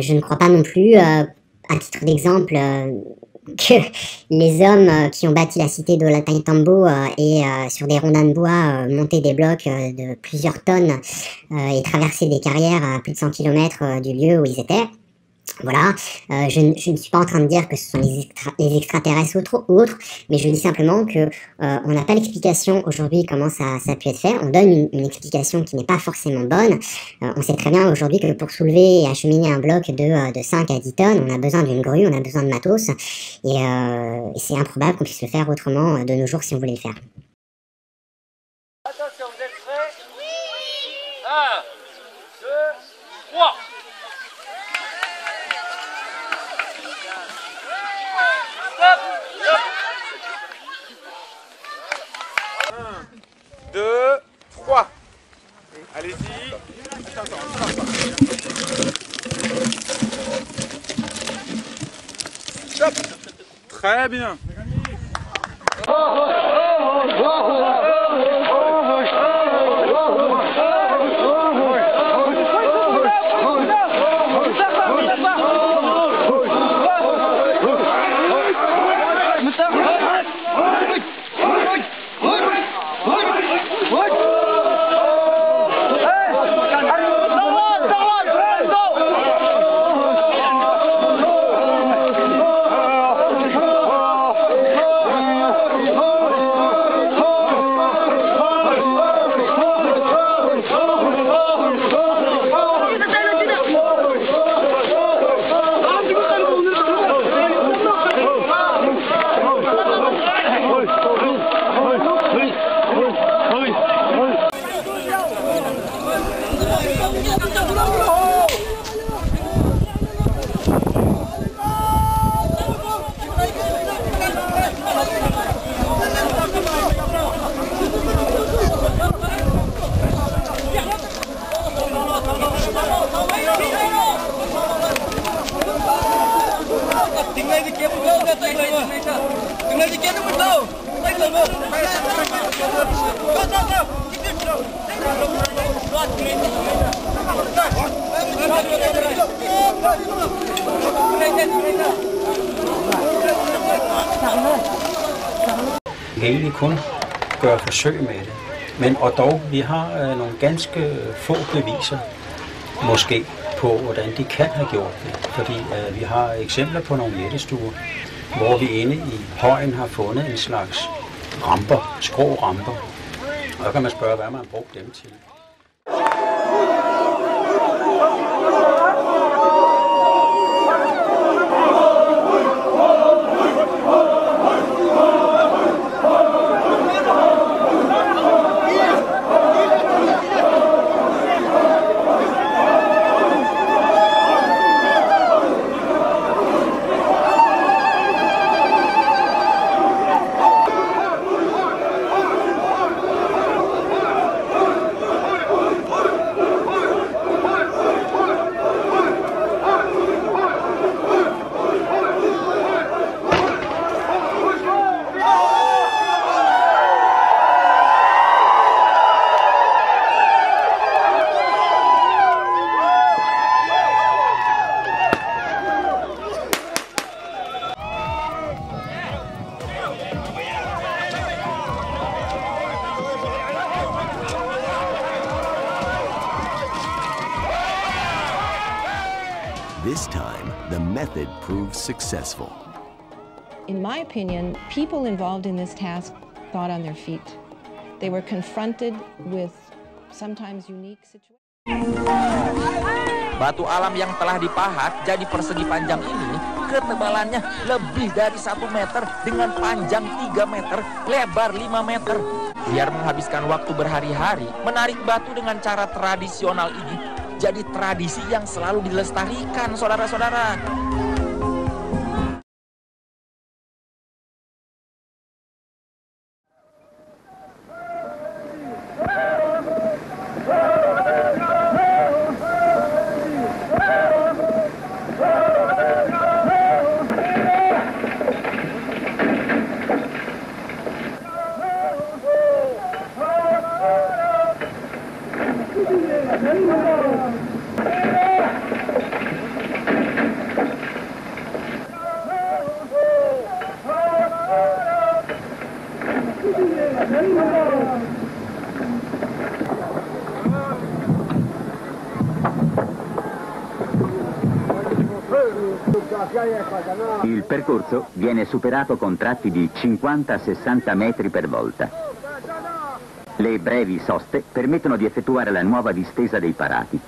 Je ne crois pas non plus, à titre d'exemple, que les hommes euh, qui ont bâti la cité de la Tambo euh, et euh, sur des rondins de bois monté des blocs de plusieurs tonnes et traversé des carrières à plus de 100 km du lieu où ils étaient, voilà, euh, je, ne suis pas en train de dire que ce sont les, extraterrestres ou autres, mais je dis simplement que euh, on n'a pas l'explication aujourd'hui comment ça, ça, a pu être fait. On donne une, une explication qui n'est pas forcément bonne. Euh, on sait très bien aujourd'hui que pour soulever et acheminer un bloc de, de 5 à 10 tonnes, on a besoin d'une grue, on a besoin de matos, et, et c'est improbable qu'on puisse le faire autrement de nos jours si on voulait le faire. Allez-y. Très bien. Tinggal dikit dulu, tinggal dikit. Tinggal dikit dulu. Tinggal dulu. Go, go, go. Vi kan egentlig kun gøre forsøg med det. Men og dog, vi har øh, nogle ganske få beviser, måske, på hvordan de kan have gjort det. Fordi øh, vi har eksempler på nogle jættestuer, hvor vi inde i højen har fundet en slags ramper, skrå ramper. Og så kan man spørge, hvad man har brugt dem til. This time, the method proved successful. In my opinion, people involved in this task thought on their feet. They were confronted with sometimes unique situations. Batu alam yang telah dipahat jadi persegi panjang ini ketebalannya lebih dari satu meter dengan panjang 3 meter, lebar 5 meter. Biar menghabiskan waktu berhari-hari, menarik batu dengan cara tradisional ini jadi tradisi yang selalu dilestarikan saudara-saudara. Il percorso viene superato con tratti di 50-60 metri per volta. Le brevi soste permettono di effettuare la nuova distesa dei parati.